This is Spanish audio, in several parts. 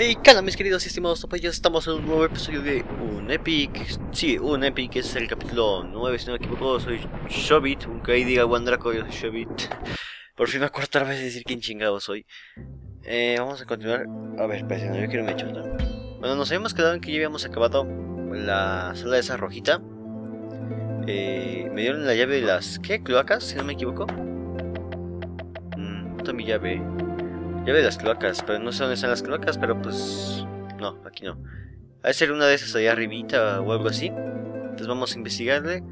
Hey, cala mis queridos y estimados topayos, estamos en un nuevo episodio de un Epic, sí, un Epic, es el capítulo 9 si no me equivoco, soy Shobit, aunque ahí diga Wandraco, yo soy Shobit. Por fin una cuarta vez decir quién chingado soy. Eh, Vamos a continuar, a ver, espérense, no, yo quiero me chuta Bueno, nos habíamos quedado en que ya habíamos acabado la sala de esa rojita. Eh, Me dieron la llave de las, ¿qué? ¿Cloacas? Si no me equivoco Mmm, mi llave Llave de las cloacas, pero no sé dónde están las cloacas, pero pues... No, aquí no. Ha de ser una de esas allá arribita o algo así. Entonces vamos a investigarle.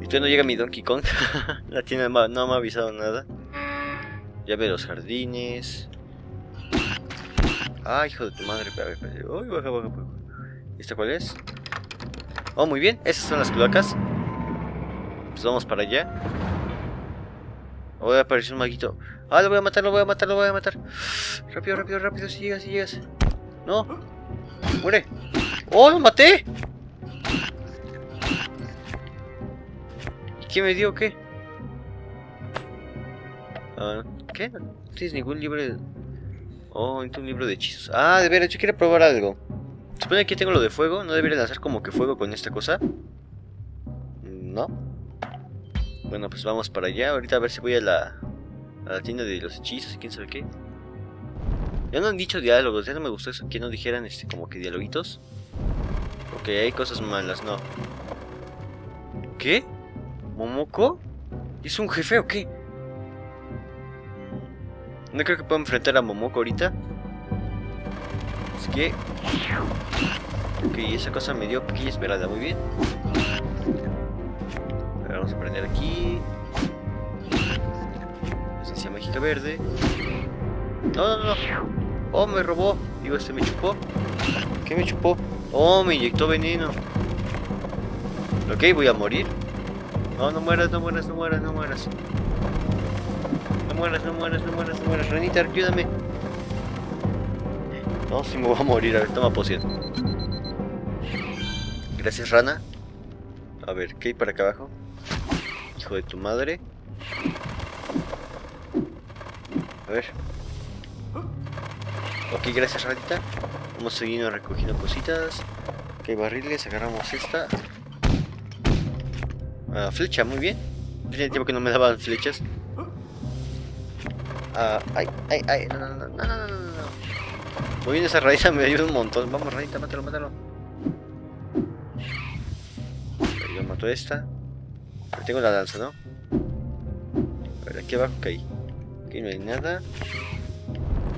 Y todavía no llega mi Donkey Kong. La tienda no me ha avisado nada. Llave de los jardines. Ah, hijo de tu madre. Uy, baja, baja, baja. ¿Esta cuál es? Oh, muy bien. Esas son las cloacas. Pues vamos para allá. Oh, apareció un maguito. Ah, lo voy a matar, lo voy a matar, lo voy a matar. Rápido, rápido, rápido, si llegas, si llegas. No. Muere. ¡Oh, lo maté! ¿Y qué me dio qué? Ah, ¿Qué? No tienes ningún libro de... Oh, un libro de hechizos. Ah, de veras, yo quiero probar algo. Supone que tengo lo de fuego. ¿No debería lanzar como que fuego con esta cosa? No. Bueno, pues vamos para allá. Ahorita a ver si voy a la a la tienda de los hechizos y quién sabe qué. Ya no han dicho diálogos, ya no me gustó eso, que no dijeran este como que dialoguitos. Porque hay cosas malas, no. ¿Qué? ¿Momoko? ¿Es un jefe o qué? No creo que pueda enfrentar a Momoko ahorita. Así que... Ok, esa cosa me dio pequeña esperada, muy bien. Vamos a prender aquí mágica verde. No, no, no. Oh, me robó. Digo, este me chupó. ¿Qué me chupó? Oh, me inyectó veneno. Ok, voy a morir. No, no mueras, no mueras, no mueras, no mueras. No mueras, no mueras, no mueras, no mueras. Ranita, ayúdame. No, si me voy a morir. A ver, toma poción. Gracias, rana. A ver, ¿qué hay para acá abajo? Hijo de tu madre. A ver. Ok, gracias ratita. Vamos seguir recogiendo cositas. Ok, barriles, agarramos esta. Ah, flecha, muy bien. Tenía tiempo que no me daban flechas. Ah, ay, ay, ay, no, no, no, no, no, no. Muy bien, esa raíz me ayuda un montón. Vamos, radita, mátalo, mátalo. Yo mato esta. Tengo la danza, ¿no? A ver, aquí abajo, hay Aquí no hay nada.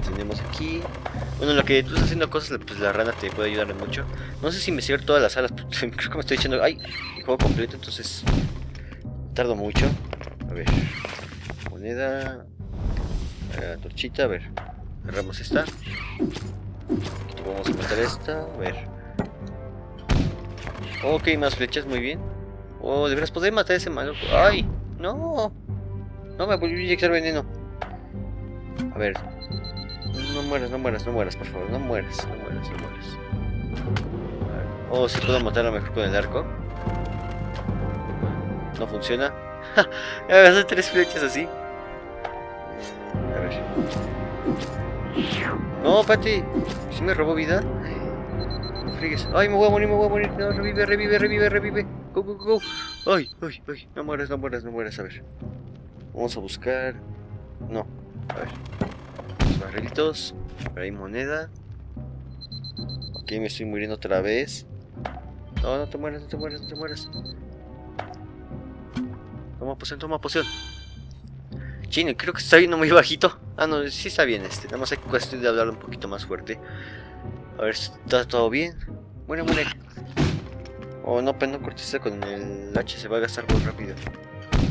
Tenemos aquí. Bueno, lo que tú estás haciendo cosas, pues la rana te puede ayudar mucho. No sé si me sirve todas las salas. Creo que me estoy echando. ¡Ay! El juego completo, entonces. Tardo mucho. A ver. Moneda. La torchita, a ver. Agarramos esta. Aquí vamos a matar esta. A ver. Ok, más flechas, muy bien. Oh, deberías poder matar a ese malo. ¡Ay! ¡No! No me volvió a inyectar veneno. A ver. No mueras, no mueras, no mueras, por favor. No mueras, no mueras, no mueras. Oh, si puedo matar a lo mejor con el arco. No funciona. me hacer tres flechas así. A ver. No, Pati. Si me robó vida. Ay, me voy a morir, me voy a morir. No, revive, revive, revive, revive. Go, go, go. Ay, ay, ay. No mueras, no mueras, no mueras. A ver. Vamos a buscar. No. A ver. Los barrilitos. Pero hay moneda. Ok, me estoy muriendo otra vez. No, no te mueras, no te mueras, no te mueras. Toma poción, toma poción. Chino, creo que está viendo muy bajito. Ah, no, sí está bien este. Nada más hay cuestión de hablar un poquito más fuerte. A ver, ¿está todo bien? Muere, Oh, no, pero no cortes con el H, se va a gastar muy rápido.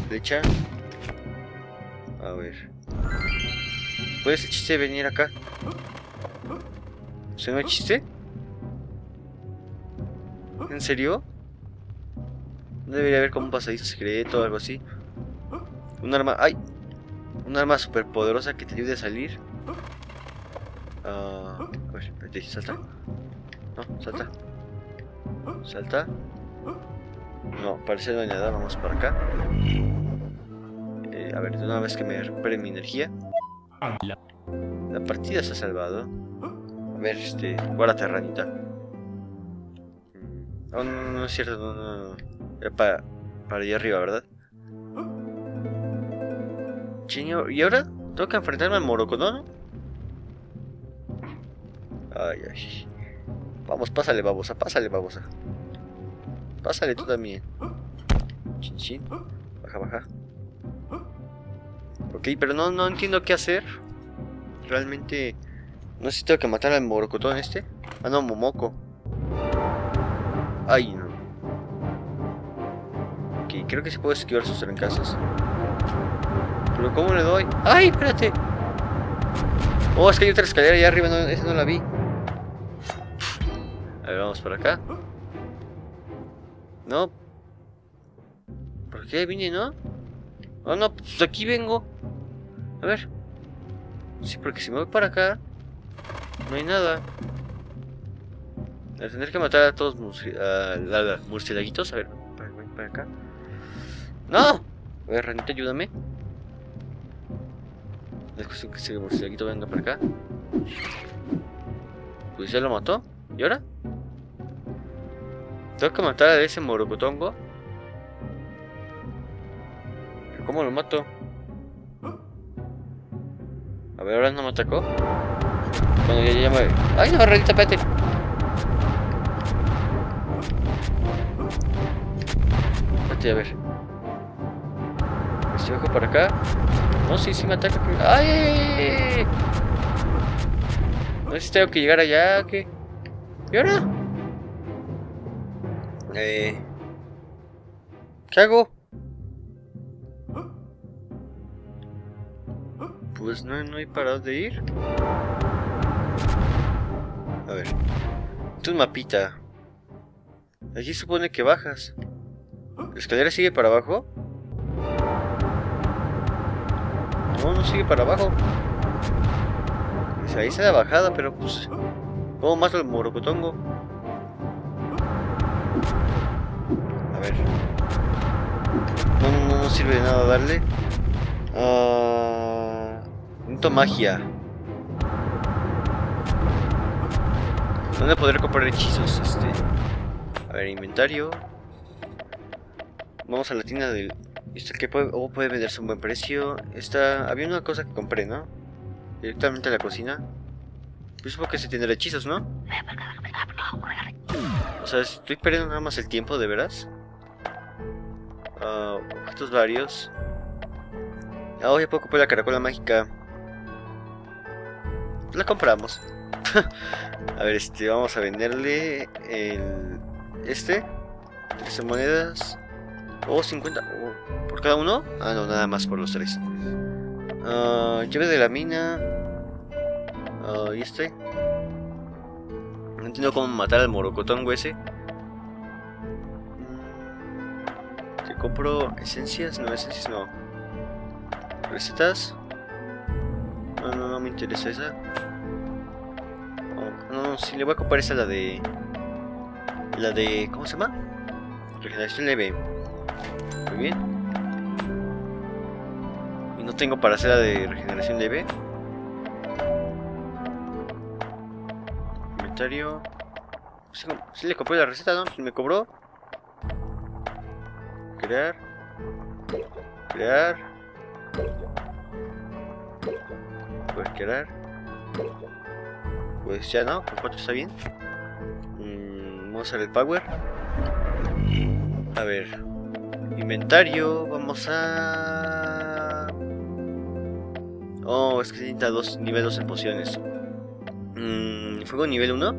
Flecha. A ver. ¿Puedes el chiste venir acá? ¿Se no hay chiste? ¿En serio? No debería haber como un pasadizo secreto o algo así. Un arma... ¡Ay! Un arma super poderosa que te ayude a salir. Uh, a ver, salta. No, salta. Salta. No, parece no hay nada. Vamos para acá. Eh, a ver, de una vez que me recupere mi energía. La partida se ha salvado. ver, este, guárdate, ranita. Oh, no, no, es cierto, no, no, no. Para, para allá arriba, ¿verdad? Señor, ¿y ahora? ¿Tengo que enfrentarme al morocodón? Ay, ay. Vamos, pásale, babosa, pásale, babosa. Pásale tú también. Chin, chin. Baja, baja. Ok, pero no, no entiendo qué hacer. Realmente... No sé si tengo que matar al morocotón este. Ah, no, Momoko. Ay, no. Ok, creo que se puede esquivar sus trancazos. Pero ¿cómo le doy? ¡Ay, espérate! Oh, es que hay otra escalera allá arriba, no, esa no la vi. Vamos por acá. No. ¿Por qué vine, no? Oh, no, pues aquí vengo. A ver. Sí, porque si me voy para acá, no hay nada. A tener que matar a todos los murcielaguitos. A ver, para, para acá. ¡No! A ver, Ranita, ayúdame. Es cuestión que ese murcielaguito venga para acá. Pues ya lo mató. ¿Y ahora? Tengo que matar a ese morocotongo. ¿Pero cómo lo mato? A ver, ahora no me atacó. Bueno, ya, ya me... ¡Ay, no, Ranita, espérate! Espérate, a ver. Si bajo para acá. No, sí, sí me ataca. ¡Ay, ay, ay! No sé si tengo que llegar allá, ¿qué? ¿Y ahora? Eh... ¿Qué hago? Pues no, no hay parado de ir. A ver. Un mapita. Allí supone que bajas. ¿La escalera sigue para abajo? No, no sigue para abajo. Pues ahí está la bajada, pero pues... ¿Cómo mato el morocotongo? Ver. No, no, no sirve de nada darle. Uh, magia. ¿Dónde poder comprar hechizos? Este... A ver, inventario. Vamos a la tienda del... Esto que puede, o puede venderse a un buen precio. Esta... Había una cosa que compré, ¿no? Directamente a la cocina. Pues supongo que se tendrá hechizos, ¿no? O sea, estoy perdiendo nada más el tiempo, ¿de veras? Uh, objetos varios. Ah, oh, ya puedo comprar la caracola mágica. La compramos. a ver, este, vamos a venderle el... Este. 13 monedas. Oh, 50. Oh, ¿Por cada uno? Ah, no, nada más por los tres. Uh, llave de la mina. Uh, ¿Y este? No entiendo cómo matar al morocotongo ese. Te compro esencias, no esencias, no. Recetas. No, no, no me interesa esa. Oh, no, no, sí, le voy a comprar esa, la de... La de... ¿Cómo se llama? Regeneración leve. Muy bien. Y no tengo para hacer la de regeneración leve. Inventario. Si le compré la receta, ¿no? Si me cobró. Crear. Crear. Pues crear. Pues ya no, con 4 está bien. Mm, vamos a ver el power. A ver. Inventario. Vamos a. Oh, es que necesita dos, nivel 2 en pociones. Mm, fuego nivel 1.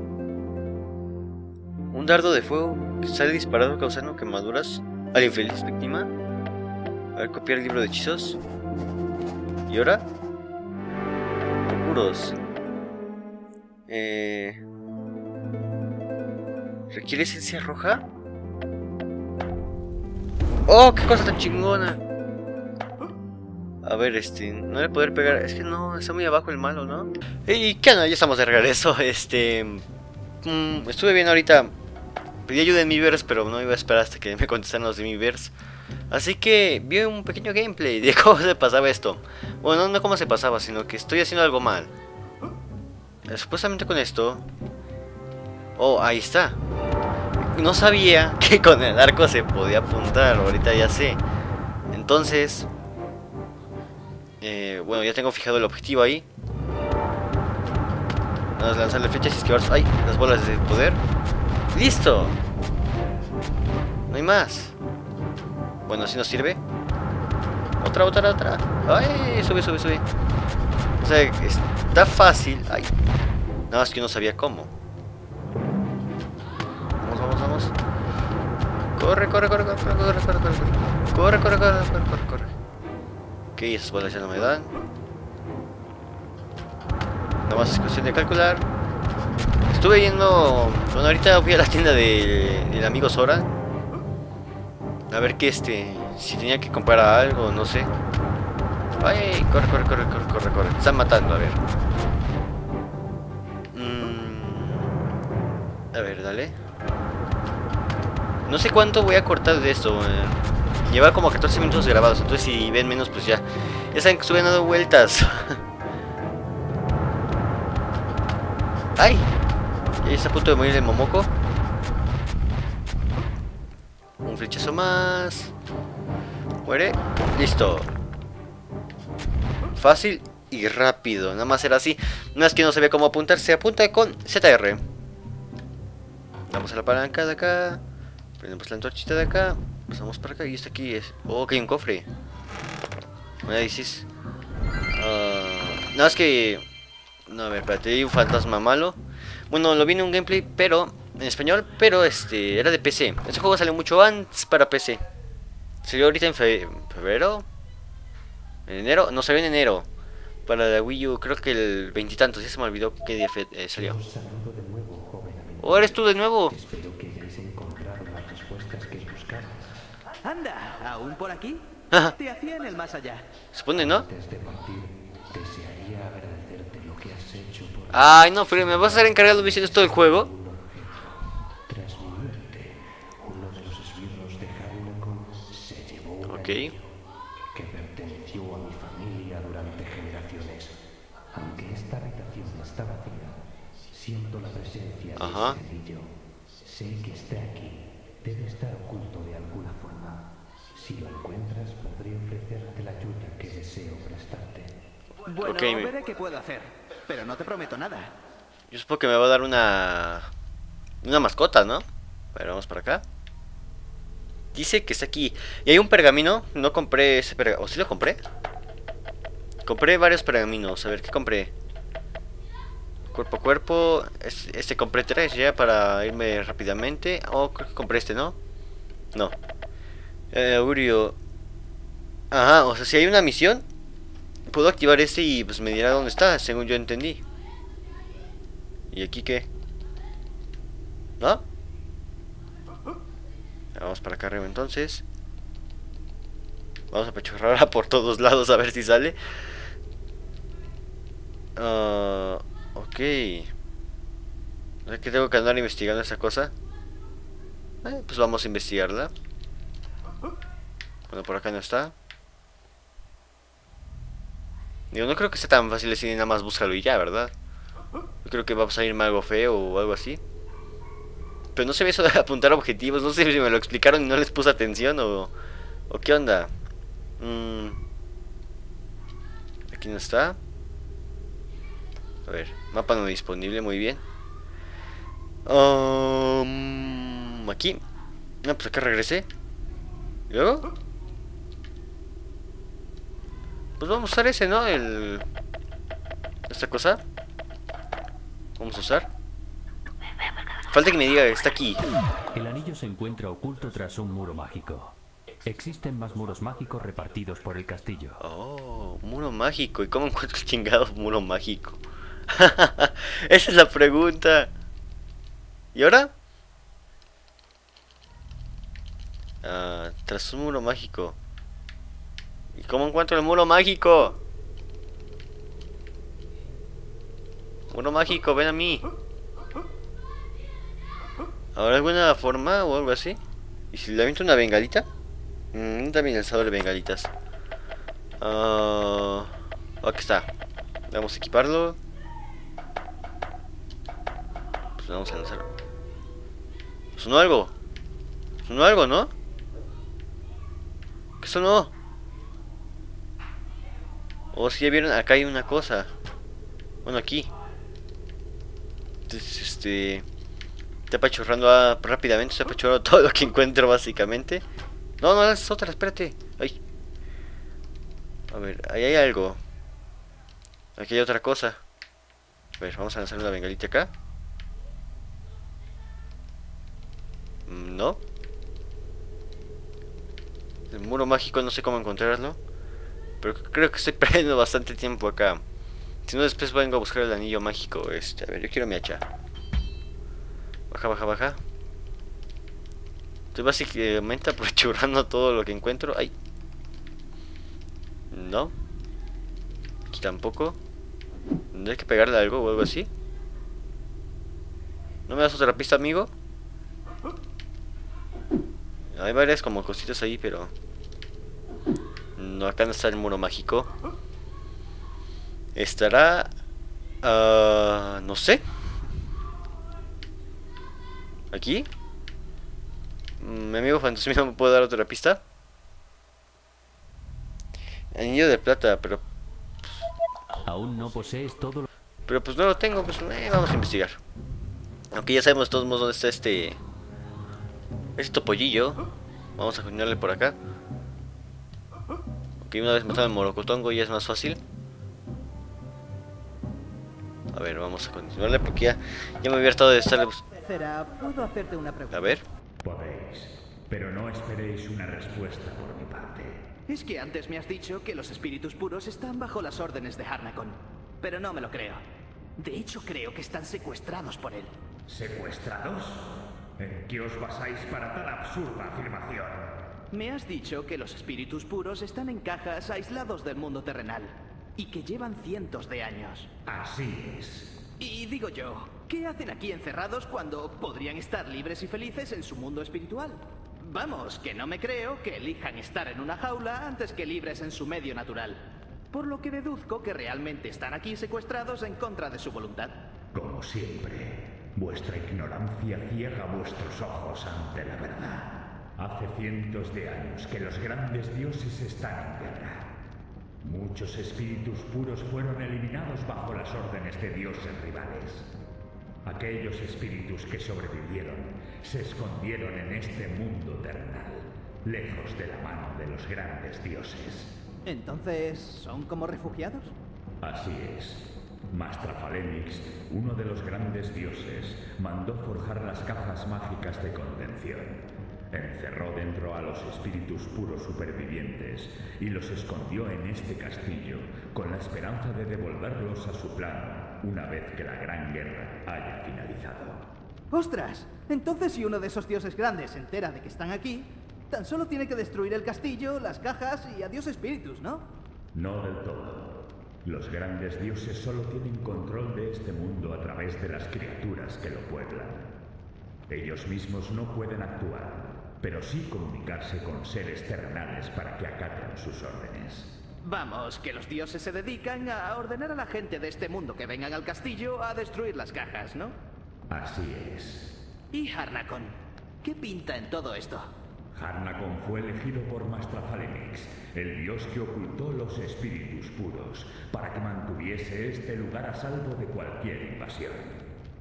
Un dardo de fuego que sale disparado causando quemaduras al infeliz víctima. A ver, copiar el libro de hechizos. ¿Y ahora? Conjuros. Eh... ¿Requiere esencia roja? ¡Oh, qué cosa tan chingona! A ver, este, no le poder pegar. Es que no, está muy abajo el malo, ¿no? Y qué no, ya estamos de regreso. Este. Mmm, estuve viendo ahorita. Pedí ayuda en Miiverse, pero no iba a esperar hasta que me contestaran los de Miiverse. Así que vi un pequeño gameplay de cómo se pasaba esto. Bueno, no cómo se pasaba, sino que estoy haciendo algo mal. eh, supuestamente con esto... Oh, ahí está. No sabía que con el arco se podía apuntar, ahorita ya sé. Entonces... Eh, bueno, ya tengo fijado el objetivo ahí. Vamos a lanzarle flechas y esquivar... ¡Ay! Las bolas de poder. ¡Listo! No hay más. Bueno, así nos sirve. Otra, otra, otra. ¡Ay! Sube, sube, sube. O sea, está fácil. ¡Ay! Nada más que no sabía cómo. Vamos, vamos, vamos. Corre, corre, corre, corre, corre, corre, corre, corre. Corre, corre, corre, corre, corre, corre. Ok, esas bolas ya no me dan. Nada más es cuestión de calcular. Estuve yendo... Bueno, ahorita fui a la tienda de, del amigo Sora. A ver qué este... Si tenía que comprar algo, no sé. Ay, corre, corre, corre, corre, corre, corre. Están matando, a ver. Mm, a ver, dale. No sé cuánto voy a cortar de esto. Eh. Lleva como 14 minutos grabados. Entonces si ven menos, pues ya. Ya saben que estuve dando vueltas. ¡Ay! Ya está a punto de morir el Momoko. Un flechazo más. Muere. Listo. Fácil y rápido. Nada más era así. No es que no sabía cómo apuntar. Se apunta con ZR. Vamos a la palanca de acá. Prendemos la antorchita de acá. Pasamos para acá. Y esto aquí es. Oh, que hay un cofre. Una dices. Uh, no, es que. No, a ver, espérate. Hay un fantasma malo. Bueno, lo vi en un gameplay, pero. En español, pero este. Era de PC. Este juego salió mucho antes para PC. Salió ahorita en febrero. En enero. No salió en enero. Para la Wii U, creo que el veintitantos. Ya se me olvidó qué día eh, salió. ¿O eres tú de nuevo? Anda, ¿aún por aquí? Te hacía en el más allá. Supone, ¿no? Ay, no, pero ¿me vas a estar encargado de misiones todo el juego? Ok. Que perteneció a mi familia durante generaciones. Aunque esta habitación está vacía, siento la presencia de Ajá. ese brillo. Sé que está aquí. Debe estar oculto de alguna forma. Si lo encuentras, podré ofrecerte la ayuda que deseo prestarte. Bueno, me- veré qué puedo hacer. Pero no te prometo nada. Yo supongo que me va a dar una... Una mascota, ¿no? A ver, vamos para acá. Dice que está aquí. Y hay un pergamino. No compré ese pergamino. ¿O sí lo compré? Compré varios pergaminos. A ver, ¿qué compré? Cuerpo a cuerpo. Es- Este compré tres ya para irme rápidamente. Oh, creo que compré este, ¿no? No. Eh, augurio. Ajá, o sea, si hay una misión, puedo activar este y pues me dirá dónde está, según yo entendí. ¿Y aquí qué? ¿No? Vamos para acá arriba entonces. Vamos a pechorrarla por todos lados a ver si sale. Ah, ok. Sea que tengo que andar investigando esa cosa. Eh, pues vamos a investigarla. Bueno, por acá no está. Digo, no creo que sea tan fácil decir nada más búscalo y ya, ¿verdad? Yo creo que va a salirme algo feo o algo así. Pero no se ve eso de apuntar objetivos. No sé si me lo explicaron y no les puse atención o, o qué onda. Mm. Aquí no está. A ver, mapa no disponible, muy bien. Um, aquí. No, pues acá regresé. ¿Y luego? Pues vamos a usar ese, ¿no? El... Esta cosa. Vamos a usar. Falta que me diga que está aquí. El anillo se encuentra oculto tras un muro mágico. Existen más muros mágicos repartidos por el castillo. Oh, muro mágico. ¿Y cómo encuentro el chingado muro mágico? Esa es la pregunta. ¿Y ahora? Ah, tras un muro mágico. ¿Y cómo encuentro el muro mágico? Muro mágico, ven a mí. ¿Habrá alguna forma o algo así? ¿Y si le aviento una bengalita? Mm, también lanzador de bengalitas. Ah, aquí está. Vamos a equiparlo. Pues vamos a lanzar. Sonó algo. Sonó algo, ¿no? ¿Qué sonó? Oh, si ya vieron, acá hay una cosa. Bueno, aquí. Entonces, este... Está apachurrando ah, rápidamente, está apachurrando todo lo que encuentro básicamente. No, no, es otra, espérate. Ay. A ver, ahí hay algo. Aquí hay otra cosa. A ver, vamos a lanzar una bengalita acá. Mm, No. El muro mágico no sé cómo encontrarlo. Pero creo que estoy perdiendo bastante tiempo acá. Si no, después vengo a buscar el anillo mágico. Este, a ver, yo quiero mi hacha. Baja, baja, baja. Estoy básicamente apachurrando todo lo que encuentro. ¡Ay! No. Aquí tampoco. ¿No hay que pegarle algo o algo así? ¿No me das otra pista, amigo? Hay varias como cositas ahí, pero... No, acá no está el muro mágico. Estará... ah, no sé. ¿Aquí? Mm, Mi amigo fantasma me puede dar otra pista. Anillo de plata, pero Aún no posees todo lo... pero pues no lo tengo, pues eh, vamos a investigar. Aunque ya sabemos de todos modos dónde está este. Este topollillo. Vamos a continuarle por acá. Ok, una vez matado el morocotongo ya es más fácil. A ver, vamos a continuarle porque ya, ya me había hartado de Cera, ¿puedo hacerte una pregunta? A ver. Podéis, pero no esperéis una respuesta por mi parte. Es que antes me has dicho que los espíritus puros están bajo las órdenes de Harnakon. Pero no me lo creo. De hecho, creo que están secuestrados por él. ¿Secuestrados? ¿En qué os basáis para tan absurda afirmación? Me has dicho que los espíritus puros están en cajas aislados del mundo terrenal. Y que llevan cientos de años. Así es. Y digo yo, ¿qué hacen aquí encerrados cuando podrían estar libres y felices en su mundo espiritual? Vamos, que no me creo que elijan estar en una jaula antes que libres en su medio natural. Por lo que deduzco que realmente están aquí secuestrados en contra de su voluntad. Como siempre, vuestra ignorancia ciega vuestros ojos ante la verdad. Hace cientos de años que los grandes dioses están en guerra. Muchos espíritus puros fueron eliminados bajo las órdenes de dioses rivales. Aquellos espíritus que sobrevivieron se escondieron en este mundo terrenal, lejos de la mano de los grandes dioses. Entonces, ¿son como refugiados? Así es. Mastrafalemix, uno de los grandes dioses, mandó forjar las cajas mágicas de contención. Encerró dentro a los espíritus puros supervivientes y los escondió en este castillo con la esperanza de devolverlos a su plano una vez que la gran guerra haya finalizado. ¡Ostras! Entonces si uno de esos dioses grandes se entera de que están aquí, tan solo tiene que destruir el castillo, las cajas y adiós espíritus, ¿no? No del todo. Los grandes dioses solo tienen control de este mundo a través de las criaturas que lo pueblan. Ellos mismos no pueden actuar, pero sí comunicarse con seres terrenales para que acaten sus órdenes. Vamos, que los dioses se dedican a ordenar a la gente de este mundo que vengan al castillo a destruir las cajas, ¿no? Así es. ¿Y Harnakon? ¿Qué pinta en todo esto? Harnakon fue elegido por Mastrafalemix, el dios que ocultó los espíritus puros, para que mantuviese este lugar a salvo de cualquier invasión.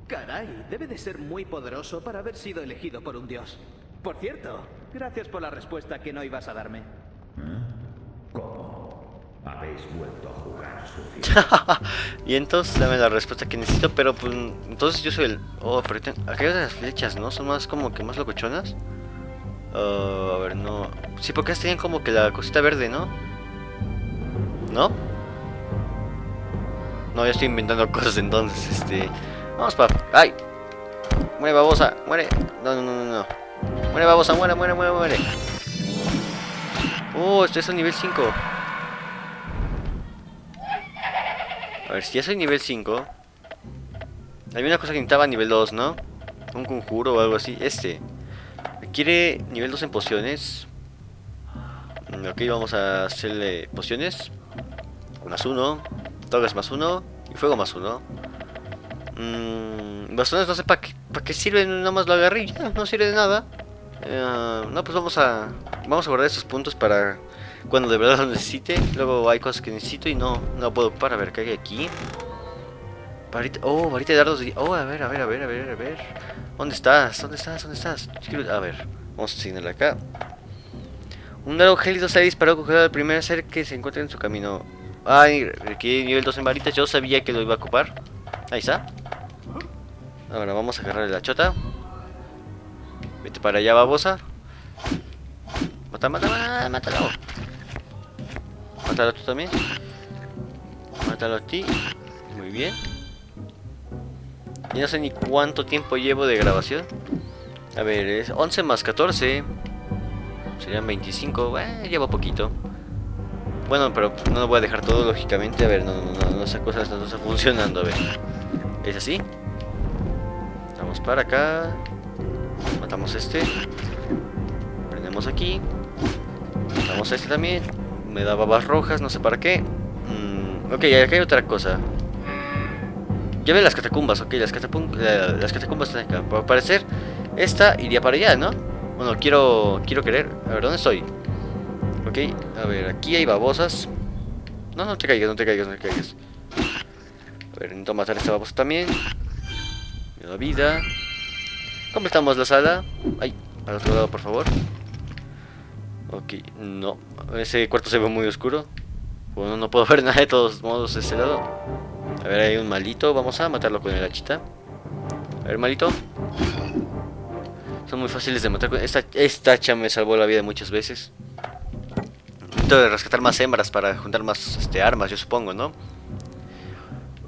Caray, debe de ser muy poderoso para haber sido elegido por un dios. Por cierto, gracias por la respuesta que no ibas a darme. ¿Cómo? Habéis vuelto a jugar sucio. y entonces dame la respuesta que necesito, pero pues entonces yo soy el... Oh, pero ten- acá hay otras flechas, ¿no? Son más como que más locochonas. Ah, a ver, no... Sí, porque estas tienen como que la cosita verde, ¿no? ¿No? No, yo estoy inventando cosas entonces, este... Vamos, pap. ¡Ay! Muere babosa, muere. No, no, no, no, no. Muere babosa, muere, muere, muere, muere. Oh, esto es un nivel 5. A ver, si ya soy nivel 5 Hay una cosa que necesitaba nivel 2, ¿no? Un conjuro o algo así Este Requiere nivel 2 en pociones Mm, Ok, vamos a hacerle pociones Más 1 Togas más 1 Y fuego más 1 Mm, bastones no sé para qué, para qué sirven, nada más lo agarré ya, no sirve de nada. Eh, no, pues vamos a vamos a guardar esos puntos para cuando de verdad lo necesite. Luego hay cosas que necesito y no, no puedo ocupar. A ver, ¿qué hay aquí? Oh, varita de dardos. de- Oh, a ver, a ver, a ver, a ver, a ver. ¿Dónde estás? ¿Dónde estás? ¿Dónde estás? A ver, vamos a asignarle acá. Un dardo gélido se ha disparado cogido al primer ser que se encuentra en su camino. Ay, requiere nivel 2 en varitas. Yo sabía que lo iba a ocupar. Ahí está. Ahora vamos a agarrar la chota. Vete para allá, babosa. Mata, mata, mátalo. Mátalo tú también. Mátalo a ti. Muy bien. Y no sé ni cuánto tiempo llevo de grabación. A ver, es 11 más 14. Serían 25. Eh, llevo poquito. Bueno, pero no lo voy a dejar todo, lógicamente. A ver, no, no, no, no, esa cosa no está funcionando. A ver. ¿Es así? Vamos para acá. Matamos este. Prendemos aquí. Matamos este también. Me da babas rojas, no sé para qué. Mm, ok, acá hay otra cosa. Ya ve las catacumbas, ok, las, las catacumbas están acá. Para parecer, esta iría para allá, ¿no? Bueno, quiero quiero querer. A ver, ¿dónde estoy? Ok, a ver, aquí hay babosas. No, no te caigas, no te caigas, no te caigas. A ver, intento matar a esta babosa también. Me da vida. Completamos la sala. Ay, al otro lado, por favor. Ok, no. Ese cuarto se ve muy oscuro. Bueno, no puedo ver nada de todos modos de ese lado. A ver, hay un malito. Vamos a matarlo con el hachita. A ver, malito. Son muy fáciles de matar. Esta, esta hacha me salvó la vida muchas veces. Necesito de rescatar más hembras para juntar más este, armas, yo supongo, ¿no?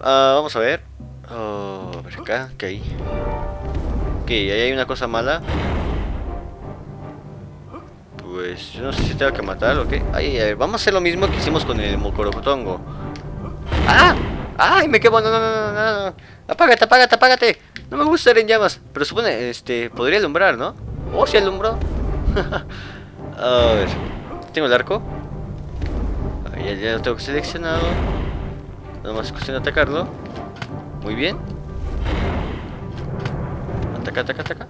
Ah, vamos a ver. Oh, a ver acá, ¿qué hay? Ok, ahí hay una cosa mala. Pues yo no sé si tengo que matar o qué. Ay, a vamos a hacer lo mismo que hicimos con el Mocorotongo. ¡Ah! ¡Ay, me quemo! No, no, no, no, no. Apágate, apágate, apágate. No me gusta estar en llamas. Pero supone, este, podría alumbrar, ¿no? Oh, si alumbró. a ver. Tengo el arco. Ahí ya, lo tengo seleccionado. Nada más es cuestión de atacarlo. Muy bien. Ataca, ataca.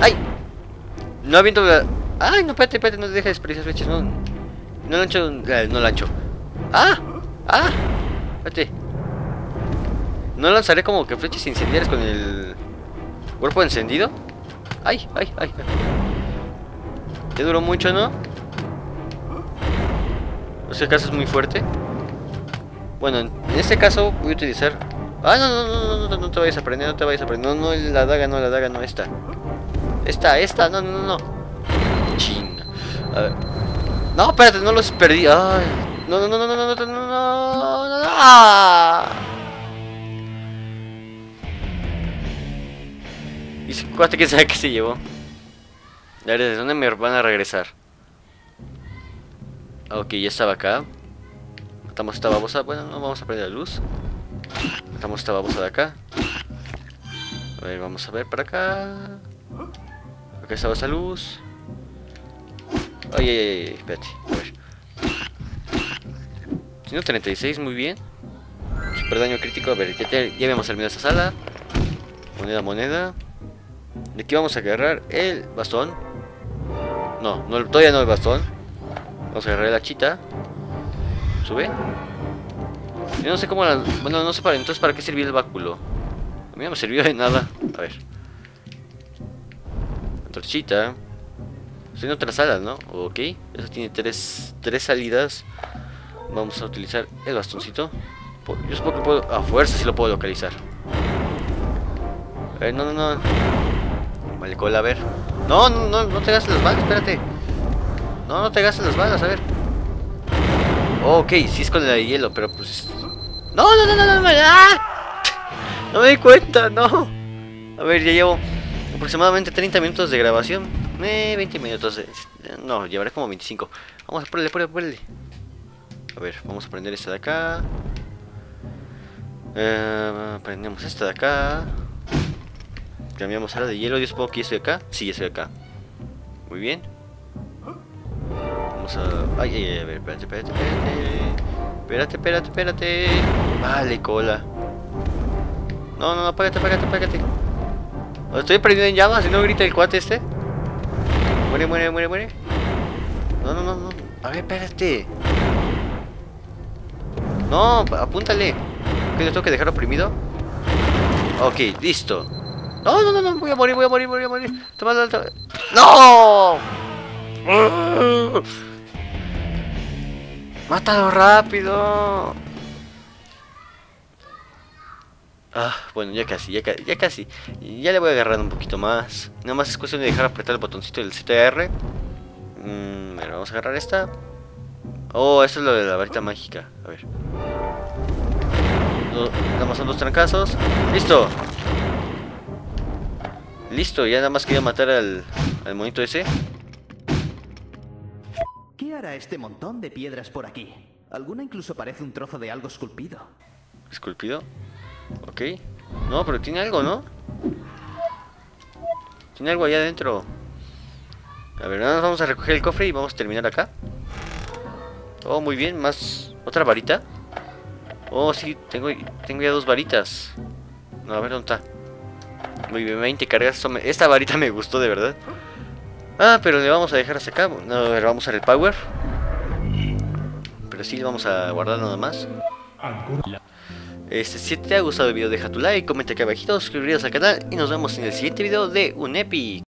¡Ay! No la... ¡Ay, no, espérate, espérate! No te dejes desperdiciar flechas. No, no lancho... eh, No lancho. ¡Ah! ¡Ah! Espérate. No lanzaré como que flechas incendiarias con el... Cuerpo encendido. ¡Ay, ay, ay! Ya duró mucho, ¿no? O sea, acaso es muy fuerte. Bueno, en en este caso voy a utilizar... Ah, no, no, no, no, no, no te vayas a prender, no te vayas a prender. No, no, la daga, no, la daga, no, esta. Esta, esta, no, no, no, no. A ver. No, espérate, no los perdí. Ay. No, no, no, no, no, no, no, no, no, no, no. ¡Ah! Y ese cuate quién sabe qué se llevó. A ver, ¿de dónde me van a regresar? Ah, Ok, ya estaba acá. Matamos esta babosa. Bueno, no vamos a prender la luz. Matamos esta babosa de acá. A ver, vamos a ver para acá. Acá estaba esa luz. Ay, ay, ay, espérate. A ver. 136, muy bien. Super daño crítico. A ver, ya, te- ya habíamos terminado esta sala. Moneda, moneda. De aquí vamos a agarrar el bastón. No, no todavía no el bastón. Vamos a agarrar la chita. Sube. Yo no sé cómo la... Bueno, no sé para entonces para qué sirvió el báculo. A mí no me sirvió de nada. A ver. Torchita. Estoy en otra sala, ¿no? Ok. Eso tiene tres, tres salidas. Vamos a utilizar el bastoncito. Yo supongo que puedo... A fuerza si lo puedo localizar. Ver, no, no, no. Vale, cola, a ver. No, no, no, no te gastes las balas, espérate. No, no te gastes las balas, a ver. Oh, ok, sí es con la de hielo, pero pues... No, no, no, no, no, no, ¡ah! No me di cuenta, no. A ver, ya llevo aproximadamente 30 minutos de grabación. Eh, 20 minutos. de- No, llevaré como 25. Vamos a ponerle, ponerle, ponerle. A ver, vamos a prender esta de acá. Eh, prendemos esta de acá. Cambiamos a la de hielo. Yo supongo que estoy acá. Sí, estoy acá. Muy bien. Vamos a. Ay, ay, ay, a ver, espérate, espérate, espérate. Espérate, espérate, espérate. Vale, cola. No, no, no, apágate, apágate, apágate. Estoy prendido en llamas y no grita el cuate este. Muere, muere, muere, muere. No, no, no, no. A ver, espérate. No, apúntale. ¿Qué le tengo que dejar oprimido? Ok, listo. No, no, no, no, voy a morir, voy a morir, voy a morir. Toma, toma. ¡No! ¡Mátalo rápido! Ah, bueno, ya casi, ya, ya casi. Ya le voy agarrando un poquito más. Nada más es cuestión de dejar apretar el botoncito del CTR. Mmm, vamos a agarrar esta. Oh, esto es lo de la varita mágica. A ver. nada más son dos trancazos. ¡Listo! Listo, ya nada más quería matar al, al monito ese. ¿Qué hará este montón de piedras por aquí? Alguna incluso parece un trozo de algo esculpido. ¿Esculpido? Ok. No, pero tiene algo, ¿no? Tiene algo allá adentro. A ver, nada vamos a recoger el cofre y vamos a terminar acá. Oh, muy bien, más... ¿Otra varita? Oh, sí, tengo, tengo ya dos varitas. No, a ver, ¿dónde está? Muy bien, 20 cargas. Esta varita me gustó, de verdad. Ah, pero le vamos a dejar hasta acá. No, ver, vamos a el power. Pero sí, le vamos a guardar nada más. Este, si te ha gustado el video, deja tu like, comenta aquí abajito, suscríbete al canal y nos vemos en el siguiente video de un Epic.